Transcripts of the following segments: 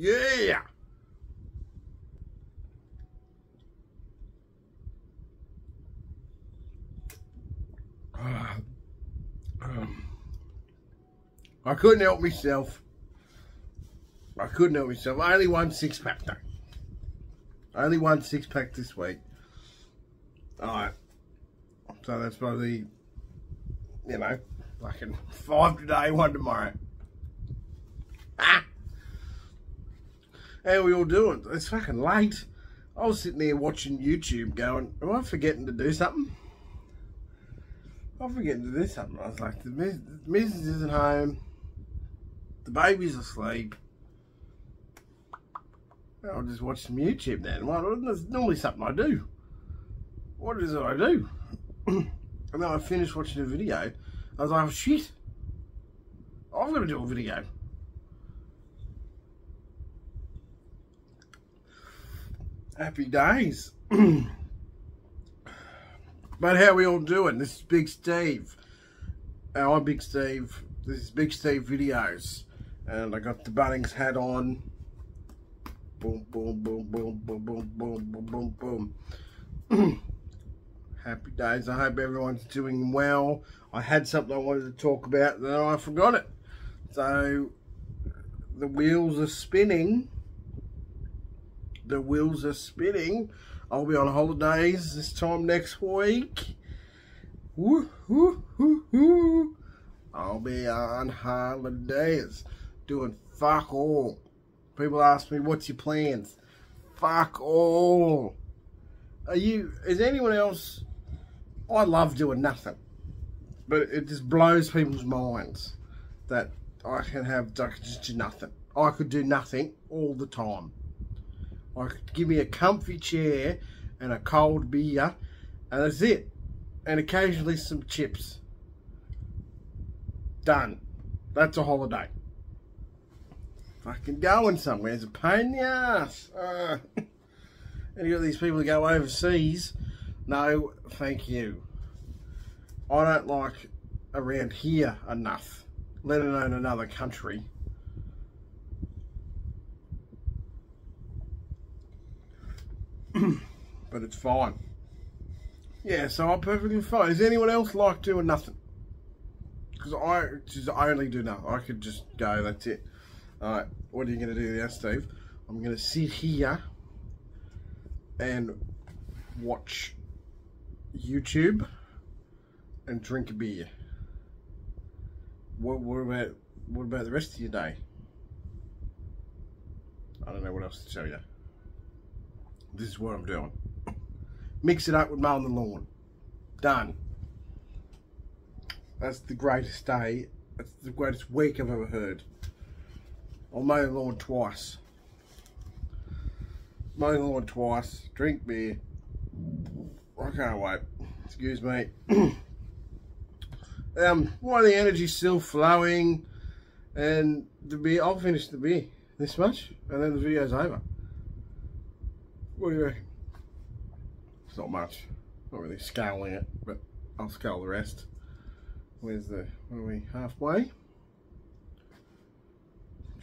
Yeah! Um, I couldn't help myself. I couldn't help myself. I only one six pack though. Only one six pack this week. Alright. So that's probably, you know, fucking five today, one tomorrow. Ah! How are we all doing? It's fucking late. I was sitting there watching YouTube going, am I forgetting to do something? I'm forgetting to do something. I was like, the, the missus isn't home. The baby's asleep. I'll just watch some YouTube then. Well, that's normally something I do. What is it I do? and then I finished watching the video. I was like, oh shit. I've got to do a video. Happy days. But how we all doing? This is Big Steve. Uh, I'm Big Steve. This is Big Steve videos. And I got the Bunnings hat on. Boom, boom, boom, boom, boom, boom, boom, boom, boom, boom. Happy days. I hope everyone's doing well. I had something I wanted to talk about, then I forgot it. So, the wheels are spinning. The wheels are spinning I'll be on holidays this time next week. Woo, woo, woo, woo. I'll be on holidays doing fuck all. People ask me, what's your plans? Fuck all. Are you, is anyone else, I love doing nothing. But it just blows people's minds that I can have, I can just do nothing. I could do nothing all the time. Like, give me a comfy chair and a cold beer, and that's it. And occasionally some chips. Done. That's a holiday. Fucking going somewhere is a pain in the ass. Uh, and you got these people who go overseas. No, thank you. I don't like around here enough, let alone another country. but it's fine. Yeah, so I'm perfectly fine. Is anyone else like doing nothing? Because I just only do nothing. I could just go, that's it. Alright, what are you going to do now, Steve? I'm going to sit here and watch YouTube and drink a beer. What, what about what about the rest of your day? I don't know what else to tell you. This is what I'm doing. Mix it up with mowing the lawn. Done. That's the greatest day. That's the greatest week I've ever heard. I'll mow the lawn twice. Mow the lawn twice. Drink beer. I can't wait. Excuse me. um, while the energy's still flowing, and the beer, I'll finish the beer this much, and then the video's over. You reckon? It's not much. Not really scaling it, but I'll scale the rest. Where's the, where are we, halfway?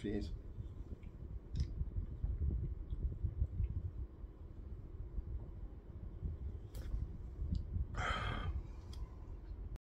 Cheers.